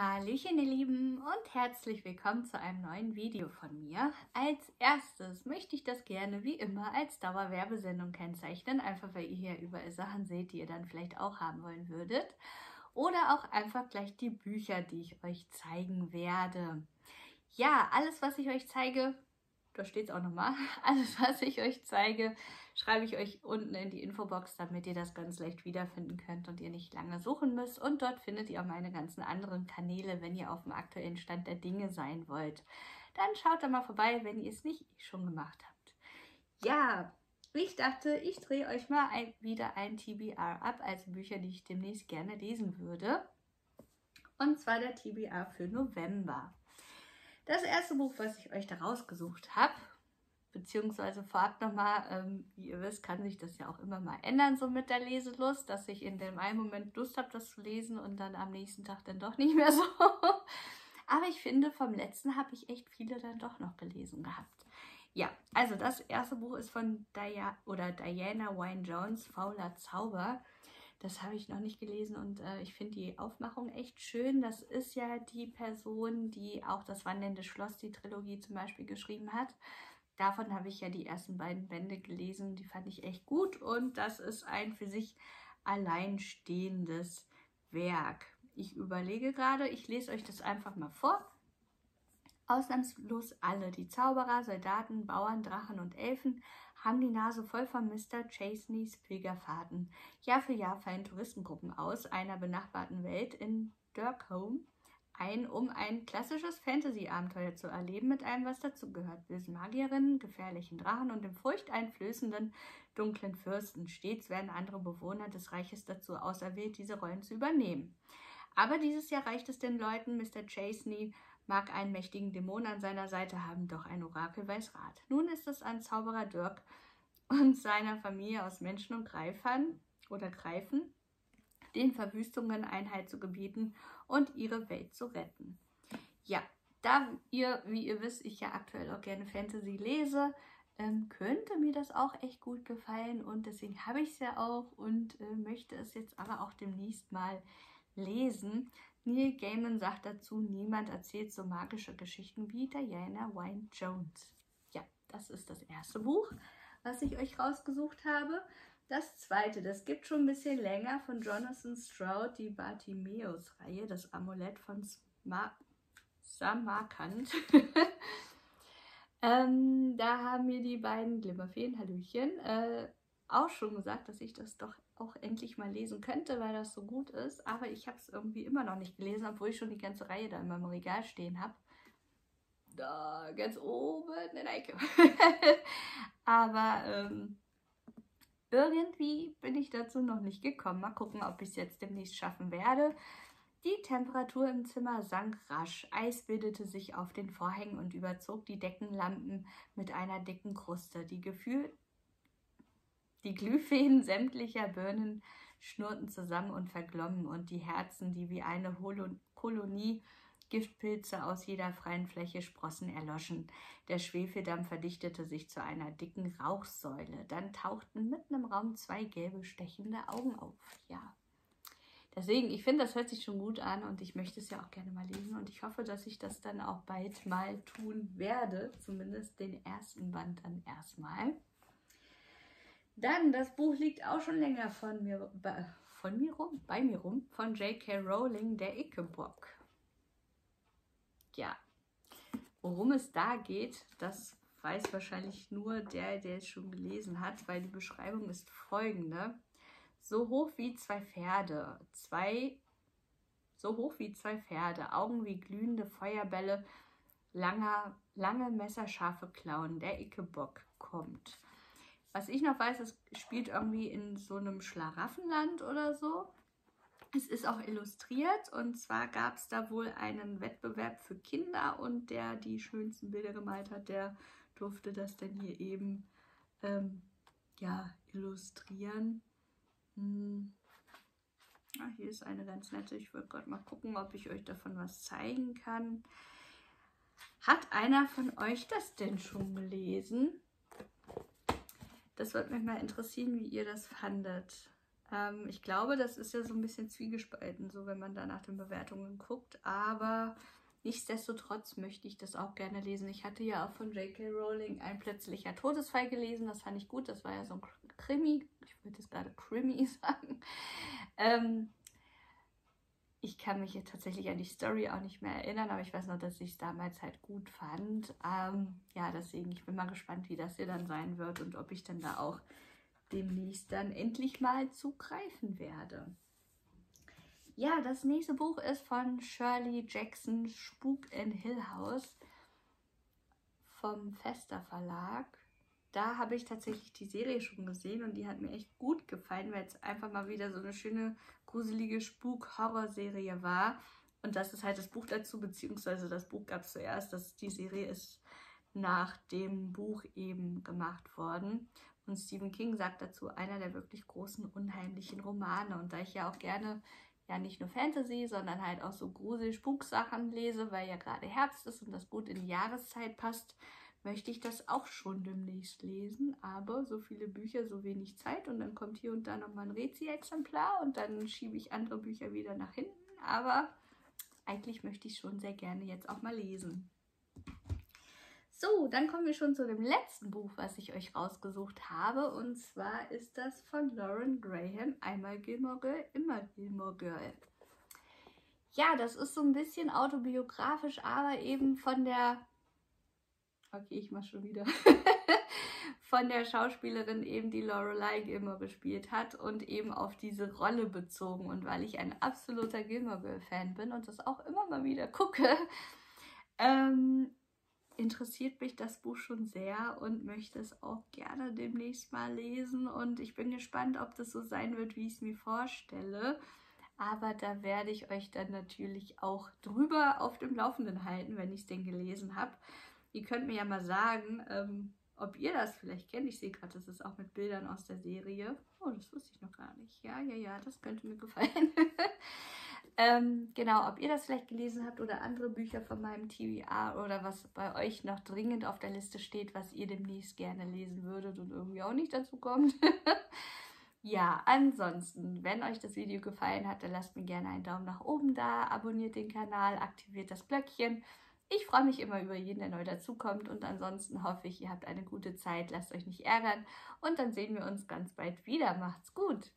Hallöchen ihr Lieben und herzlich willkommen zu einem neuen Video von mir. Als erstes möchte ich das gerne wie immer als Dauerwerbesendung kennzeichnen, einfach weil ihr hier überall Sachen seht, die ihr dann vielleicht auch haben wollen würdet. Oder auch einfach gleich die Bücher, die ich euch zeigen werde. Ja, alles was ich euch zeige, da steht es auch nochmal, alles was ich euch zeige, schreibe ich euch unten in die Infobox, damit ihr das ganz leicht wiederfinden könnt und ihr nicht lange suchen müsst. Und dort findet ihr auch meine ganzen anderen Kanäle, wenn ihr auf dem aktuellen Stand der Dinge sein wollt. Dann schaut da mal vorbei, wenn ihr es nicht schon gemacht habt. Ja, ich dachte, ich drehe euch mal ein, wieder ein TBR ab, also Bücher, die ich demnächst gerne lesen würde. Und zwar der TBR für November. Das erste Buch, was ich euch da rausgesucht habe, beziehungsweise vorab nochmal, ähm, wie ihr wisst, kann sich das ja auch immer mal ändern, so mit der Leselust, dass ich in dem einen Moment Lust habe, das zu lesen und dann am nächsten Tag dann doch nicht mehr so. Aber ich finde, vom letzten habe ich echt viele dann doch noch gelesen gehabt. Ja, also das erste Buch ist von Dia oder Diana Wynne Jones, Fauler Zauber. Das habe ich noch nicht gelesen und äh, ich finde die Aufmachung echt schön. Das ist ja die Person, die auch das Wandelnde Schloss, die Trilogie zum Beispiel, geschrieben hat. Davon habe ich ja die ersten beiden Bände gelesen. Die fand ich echt gut und das ist ein für sich alleinstehendes Werk. Ich überlege gerade, ich lese euch das einfach mal vor. Ausnahmslos alle, die Zauberer, Soldaten, Bauern, Drachen und Elfen, haben die Nase voll von Mr. Chaseneys Pilgerfahrten. Jahr für Jahr fallen Touristengruppen aus einer benachbarten Welt in Dirkholm ein, um ein klassisches Fantasy-Abenteuer zu erleben mit allem, was dazugehört. Bösen Magierinnen, gefährlichen Drachen und dem furchteinflößenden dunklen Fürsten. Stets werden andere Bewohner des Reiches dazu auserwählt, diese Rollen zu übernehmen. Aber dieses Jahr reicht es den Leuten, Mr. Chasney mag einen mächtigen Dämon an seiner Seite haben, doch ein Orakel weiß Rat. Nun ist es an Zauberer Dirk und seiner Familie aus Menschen und Greifern oder Greifen, den Verwüstungen Einheit zu gebieten und ihre Welt zu retten. Ja, da ihr, wie ihr wisst, ich ja aktuell auch gerne Fantasy lese, ähm, könnte mir das auch echt gut gefallen und deswegen habe ich es ja auch und äh, möchte es jetzt aber auch demnächst mal lesen. Neil Gaiman sagt dazu, niemand erzählt so magische Geschichten wie Diana Wynne Jones. Ja, das ist das erste Buch, was ich euch rausgesucht habe. Das zweite, das gibt schon ein bisschen länger von Jonathan Stroud, die Bartimeus-Reihe, das Amulett von Sma Samarkand. ähm, da haben mir die beiden Glimmerfeen, Hallöchen, äh, auch schon gesagt, dass ich das doch auch endlich mal lesen könnte, weil das so gut ist. Aber ich habe es irgendwie immer noch nicht gelesen, obwohl ich schon die ganze Reihe da in meinem Regal stehen habe. Da, ganz oben in der Ecke. aber ähm, irgendwie bin ich dazu noch nicht gekommen. Mal gucken, ob ich es jetzt demnächst schaffen werde. Die Temperatur im Zimmer sank rasch. Eis bildete sich auf den Vorhängen und überzog die Deckenlampen mit einer dicken Kruste. Die Gefühl die Glühfäden sämtlicher Birnen schnurrten zusammen und verglommen und die Herzen, die wie eine Holo Kolonie Giftpilze aus jeder freien Fläche sprossen, erloschen. Der Schwefeldampf verdichtete sich zu einer dicken Rauchsäule. Dann tauchten mitten im Raum zwei gelbe, stechende Augen auf. Ja. Deswegen, ich finde, das hört sich schon gut an und ich möchte es ja auch gerne mal lesen und ich hoffe, dass ich das dann auch bald mal tun werde. Zumindest den ersten Band dann erstmal. Dann, das Buch liegt auch schon länger von mir, von mir rum, bei mir rum, von J.K. Rowling, der Ickebock. Ja, worum es da geht, das weiß wahrscheinlich nur der, der es schon gelesen hat, weil die Beschreibung ist folgende. So hoch wie zwei Pferde, zwei, so hoch wie zwei Pferde, Augen wie glühende Feuerbälle, langer, lange messerscharfe Klauen, der Ickebock kommt. Was ich noch weiß, es spielt irgendwie in so einem Schlaraffenland oder so. Es ist auch illustriert und zwar gab es da wohl einen Wettbewerb für Kinder und der die schönsten Bilder gemalt hat, der durfte das dann hier eben ähm, ja, illustrieren. Hm. Ah, hier ist eine ganz nette. Ich wollte gerade mal gucken, ob ich euch davon was zeigen kann. Hat einer von euch das denn schon gelesen? Das würde mich mal interessieren, wie ihr das fandet. Ähm, ich glaube, das ist ja so ein bisschen zwiegespalten, so wenn man da nach den Bewertungen guckt. Aber nichtsdestotrotz möchte ich das auch gerne lesen. Ich hatte ja auch von J.K. Rowling ein plötzlicher Todesfall gelesen. Das fand ich gut. Das war ja so ein Krimi. Ich würde jetzt gerade Krimi sagen. Ähm, ich kann mich jetzt tatsächlich an die Story auch nicht mehr erinnern, aber ich weiß noch, dass ich es damals halt gut fand. Ähm, ja, deswegen, ich bin mal gespannt, wie das hier dann sein wird und ob ich dann da auch demnächst dann endlich mal zugreifen werde. Ja, das nächste Buch ist von Shirley Jackson, Spuk in Hill House vom Fester Verlag. Da habe ich tatsächlich die Serie schon gesehen und die hat mir echt gut gefallen, weil es einfach mal wieder so eine schöne, gruselige Spuk-Horror-Serie war. Und das ist halt das Buch dazu, beziehungsweise das Buch gab es zuerst. Das, die Serie ist nach dem Buch eben gemacht worden. Und Stephen King sagt dazu, einer der wirklich großen, unheimlichen Romane. Und da ich ja auch gerne ja nicht nur Fantasy, sondern halt auch so Grusel-Spuksachen lese, weil ja gerade Herbst ist und das gut in die Jahreszeit passt, möchte ich das auch schon demnächst lesen. Aber so viele Bücher, so wenig Zeit und dann kommt hier und da nochmal ein Rezi-Exemplar und dann schiebe ich andere Bücher wieder nach hinten. Aber eigentlich möchte ich schon sehr gerne jetzt auch mal lesen. So, dann kommen wir schon zu dem letzten Buch, was ich euch rausgesucht habe. Und zwar ist das von Lauren Graham, Einmal Gilmore Girl, immer Gilmore Girl. Ja, das ist so ein bisschen autobiografisch, aber eben von der... Okay, ich mach schon wieder. von der Schauspielerin eben, die Lorelei Gilmore gespielt hat und eben auf diese Rolle bezogen. Und weil ich ein absoluter Gilmore Girl Fan bin und das auch immer mal wieder gucke, ähm, interessiert mich das Buch schon sehr und möchte es auch gerne demnächst mal lesen. Und ich bin gespannt, ob das so sein wird, wie ich es mir vorstelle. Aber da werde ich euch dann natürlich auch drüber auf dem Laufenden halten, wenn ich es denn gelesen habe. Ihr könnt mir ja mal sagen, ähm, ob ihr das vielleicht kennt. Ich sehe gerade, das ist auch mit Bildern aus der Serie. Oh, das wusste ich noch gar nicht. Ja, ja, ja, das könnte mir gefallen. Ähm, genau, ob ihr das vielleicht gelesen habt oder andere Bücher von meinem TBR oder was bei euch noch dringend auf der Liste steht, was ihr demnächst gerne lesen würdet und irgendwie auch nicht dazu kommt. ja, ansonsten, wenn euch das Video gefallen hat, dann lasst mir gerne einen Daumen nach oben da, abonniert den Kanal, aktiviert das Glöckchen. Ich freue mich immer über jeden, der neu dazukommt und ansonsten hoffe ich, ihr habt eine gute Zeit, lasst euch nicht ärgern und dann sehen wir uns ganz bald wieder. Macht's gut!